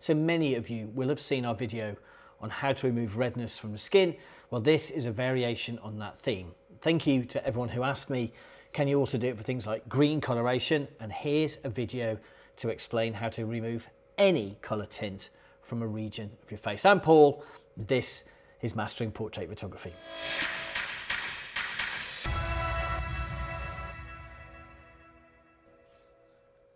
So many of you will have seen our video on how to remove redness from the skin. Well, this is a variation on that theme. Thank you to everyone who asked me, can you also do it for things like green coloration? And here's a video to explain how to remove any color tint from a region of your face. I'm Paul, this is Mastering Portrait Photography.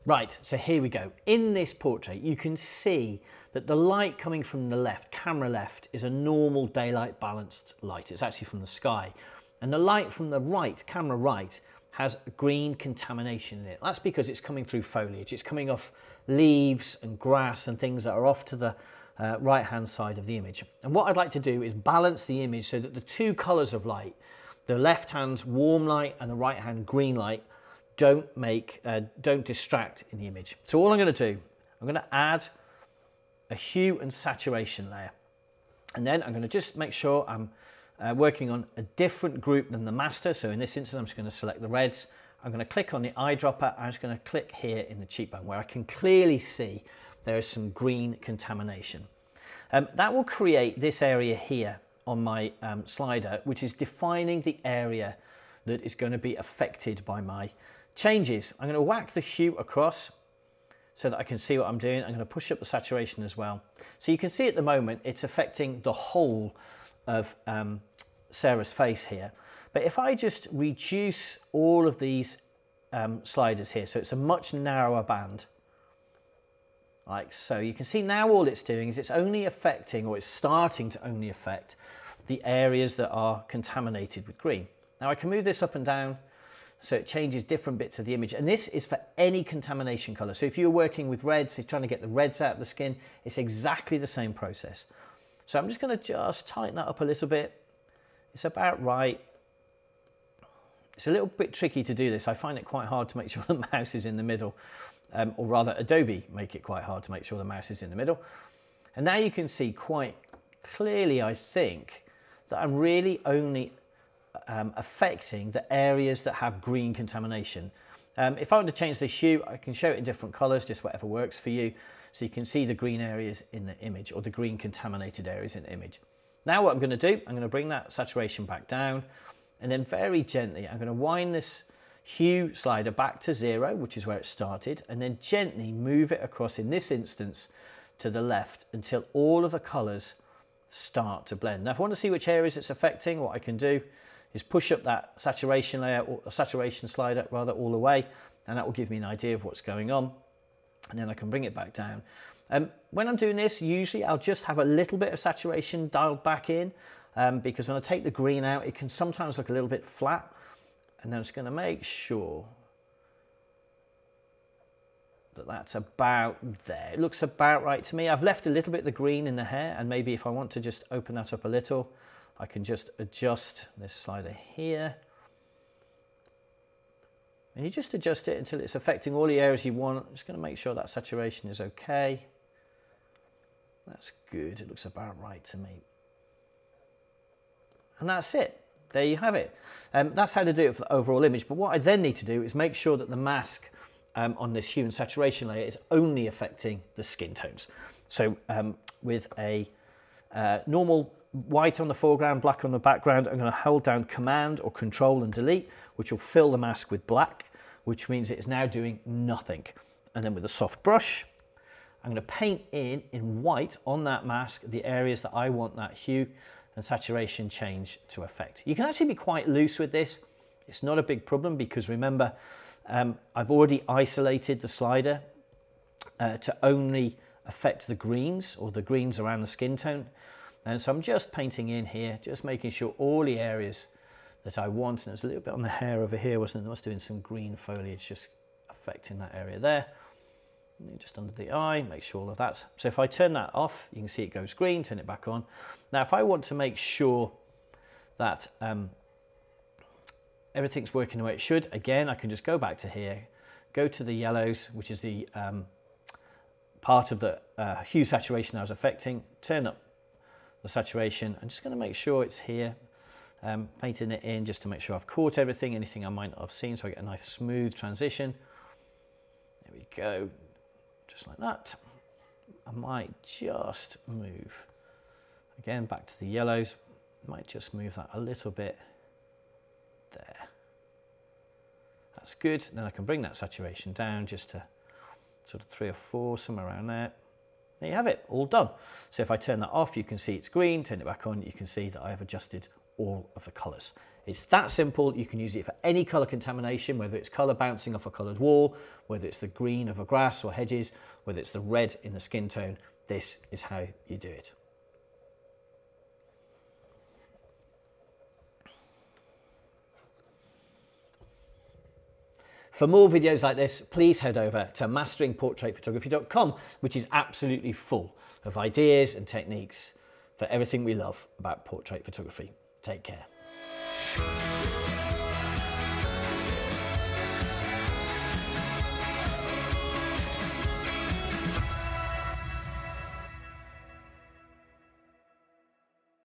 Right, so here we go. In this portrait, you can see that the light coming from the left, camera left, is a normal daylight balanced light. It's actually from the sky. And the light from the right, camera right, has green contamination in it. That's because it's coming through foliage. It's coming off leaves and grass and things that are off to the uh, right hand side of the image. And what I'd like to do is balance the image so that the two colors of light, the left hand warm light and the right hand green light, don't make, uh, don't distract in the image. So all I'm going to do, I'm going to add a hue and saturation layer. And then I'm going to just make sure I'm uh, working on a different group than the master. So in this instance, I'm just going to select the reds. I'm going to click on the eyedropper. I'm just going to click here in the cheekbone where I can clearly see there is some green contamination. Um, that will create this area here on my um, slider, which is defining the area that is going to be affected by my Changes, I'm going to whack the hue across so that I can see what I'm doing. I'm going to push up the saturation as well. So you can see at the moment it's affecting the whole of um, Sarah's face here. But if I just reduce all of these um, sliders here, so it's a much narrower band, like so, you can see now all it's doing is it's only affecting, or it's starting to only affect, the areas that are contaminated with green. Now I can move this up and down so it changes different bits of the image. And this is for any contamination color. So if you're working with reds, you're trying to get the reds out of the skin, it's exactly the same process. So I'm just gonna just tighten that up a little bit. It's about right. It's a little bit tricky to do this. I find it quite hard to make sure the mouse is in the middle, um, or rather Adobe make it quite hard to make sure the mouse is in the middle. And now you can see quite clearly, I think, that I'm really only um, affecting the areas that have green contamination. Um, if I want to change the hue, I can show it in different colors, just whatever works for you. So you can see the green areas in the image or the green contaminated areas in the image. Now what I'm going to do, I'm going to bring that saturation back down and then very gently, I'm going to wind this hue slider back to zero, which is where it started, and then gently move it across in this instance to the left until all of the colors start to blend. Now, if I want to see which areas it's affecting, what I can do is push up that saturation layer or saturation slider rather all the way and that will give me an idea of what's going on and then I can bring it back down. Um, when I'm doing this usually I'll just have a little bit of saturation dialed back in um, because when I take the green out it can sometimes look a little bit flat and then I'm just going to make sure that that's about there. It looks about right to me. I've left a little bit of the green in the hair and maybe if I want to just open that up a little I can just adjust this slider here. And you just adjust it until it's affecting all the areas you want. I'm just going to make sure that saturation is okay. That's good. It looks about right to me. And that's it. There you have it. Um, that's how to do it for the overall image. But what I then need to do is make sure that the mask um, on this hue and saturation layer is only affecting the skin tones. So um, with a uh, normal white on the foreground, black on the background, I'm going to hold down Command or Control and Delete, which will fill the mask with black, which means it's now doing nothing. And then with a soft brush, I'm going to paint in, in white on that mask, the areas that I want that hue and saturation change to affect. You can actually be quite loose with this. It's not a big problem because remember, um, I've already isolated the slider uh, to only affect the greens or the greens around the skin tone. And so I'm just painting in here, just making sure all the areas that I want, and there's a little bit on the hair over here, wasn't it? I was doing some green foliage just affecting that area there. Just under the eye, make sure all of that. So if I turn that off, you can see it goes green, turn it back on. Now, if I want to make sure that um, everything's working the way it should, again, I can just go back to here, go to the yellows, which is the um, part of the uh, hue saturation I was affecting, turn up the saturation. I'm just going to make sure it's here, um, painting it in just to make sure I've caught everything, anything I might not have seen, so I get a nice smooth transition. There we go, just like that. I might just move, again, back to the yellows, might just move that a little bit there. That's good. Then I can bring that saturation down just to sort of three or four, somewhere around there. There you have it, all done. So if I turn that off, you can see it's green, turn it back on, you can see that I have adjusted all of the colors. It's that simple. You can use it for any color contamination, whether it's color bouncing off a colored wall, whether it's the green of a grass or hedges, whether it's the red in the skin tone. This is how you do it. For more videos like this, please head over to masteringportraitphotography.com, which is absolutely full of ideas and techniques for everything we love about portrait photography. Take care.